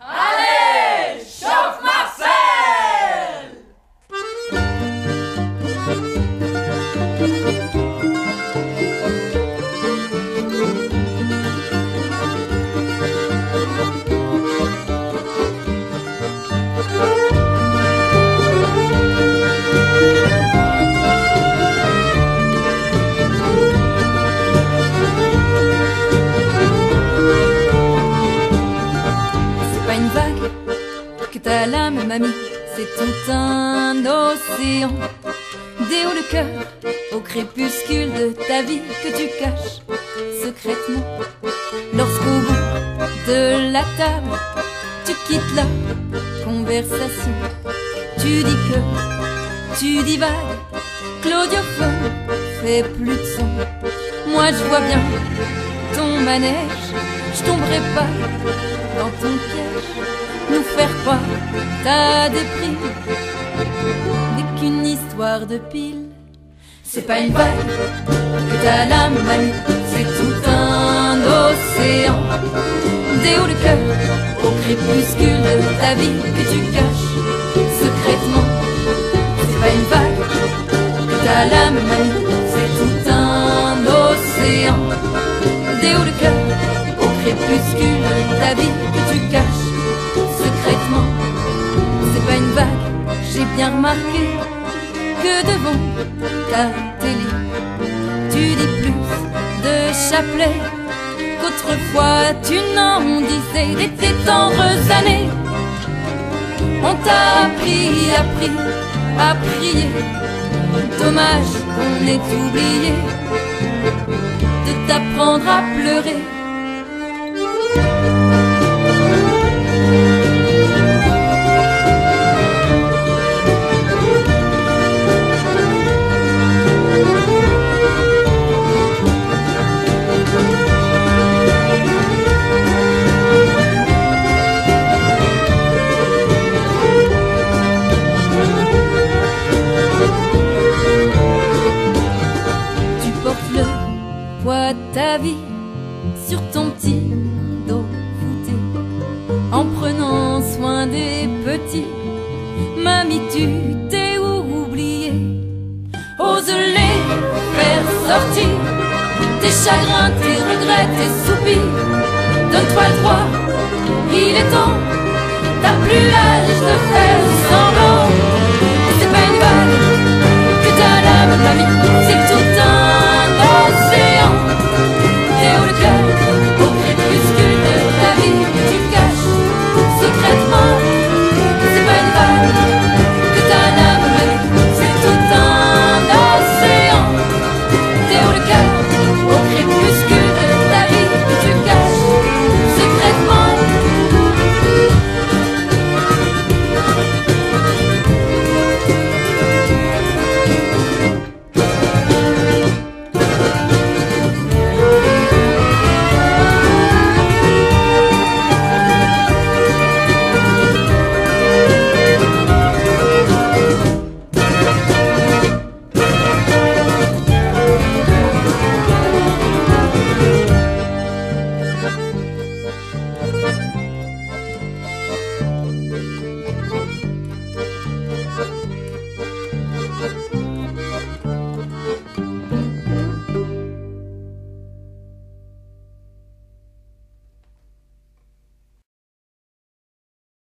Hi. L'âme, mamie, c'est tout un océan. Des hauts le cœur au crépuscule de ta vie que tu caches secrètement. Lorsqu'au bout de la table, tu quittes la conversation. Tu dis que tu divagues, Claudiophone fait plus de son. Moi je vois bien ton manège, je tomberai pas t'as des prix, n'est qu'une histoire de pile. C'est pas une vague que t'as l'âme mamie, c'est tout un océan. Des hauts le cœur au crépuscule de ta vie que tu caches secrètement. C'est pas une vague que t'as l'âme mamie, c'est tout un océan. Des hauts le cœur au crépuscule de ta vie que tu caches que devant ta télé, tu dis plus de chapelet qu'autrefois tu n'en disais dès tes tendres années. On t'a appris, appris à prier. Dommage qu'on ait oublié de t'apprendre à pleurer. Ta vie sur ton petit dos. En prenant soin des petits, mamie, tu t'es oublié. Ose les faire sortir, tes chagrins, tes regrets, tes soupirs. Donne-toi le droit, il est temps, t'as plus l'âge de faire semblant.